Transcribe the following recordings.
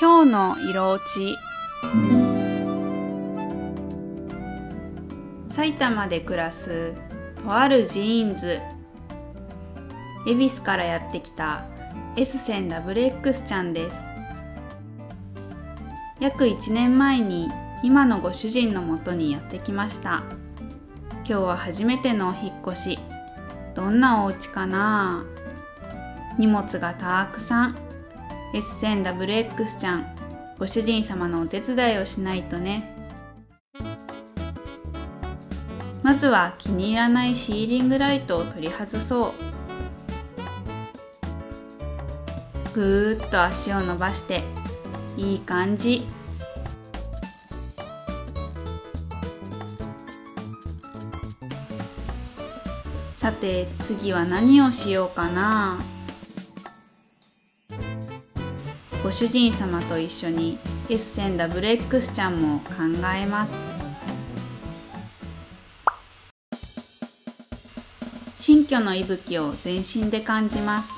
今日の色落ち。埼玉で暮らすとあるジーンズ。恵比寿からやってきた S 線 WX ちゃんです。約1年前に今のご主人のもとにやってきました。今日は初めてのお引っ越し。どんなお家かな？荷物がたくさん。S 線 WX ちゃん。ご主人様のお手伝いをしないとね。まずは気に入らないシーリングライトを取り外そう。ぐーっと足を伸ばしていい感じ。さて次は何をしようかな。ご主人様と一緒に S 線 WX ちゃんも考えます。新居の息吹を全身で感じます。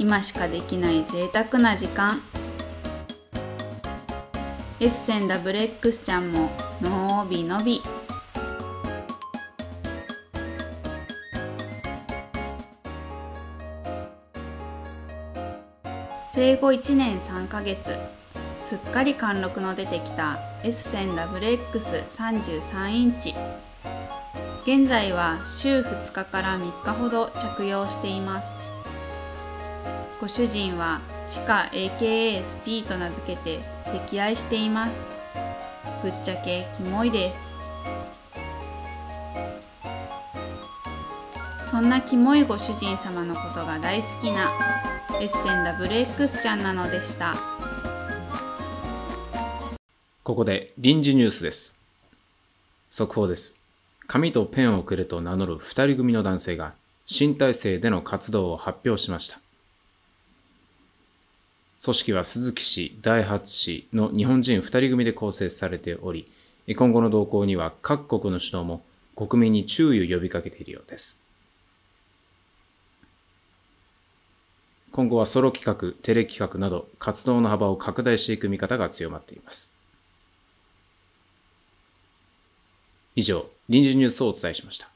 今しかできない贅沢な時間。S 線 WX ちゃんものびのび。生後1年3ヶ月。すっかり貫禄の出てきた S 線 WX33 インチ。現在は週2日から3日ほど着用しています。ご主人は地下 AKASP と名付けて溺愛しています。ぶっちゃけキモいです。そんなキモいご主人様のことが大好きなエッセンダブレックスちゃんなのでした。ここで臨時ニュースです。速報です。紙とペンをくれと名乗る2人組の男性が新体制での活動を発表しました。組織は鈴木氏、大発氏の日本人2人組で構成されており、今後の動向には各国の首脳も国民に注意を呼びかけているようです。今後はソロ企画、テレ企画など活動の幅を拡大していく見方が強まっています。以上、臨時ニュースをお伝えしました。